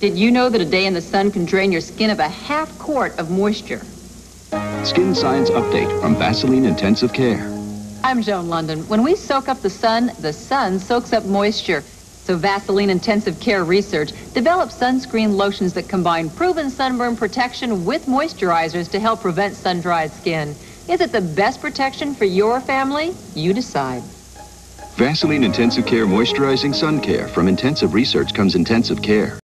Did you know that a day in the sun can drain your skin of a half quart of moisture? Skin Science Update from Vaseline Intensive Care. I'm Joan Lunden. When we soak up the sun, the sun soaks up moisture. So Vaseline Intensive Care Research developed sunscreen lotions that combine proven sunburn protection with moisturizers to help prevent sun-dried skin. Is it the best protection for your family? You decide. Vaseline Intensive Care Moisturizing Sun Care. From intensive research comes intensive care.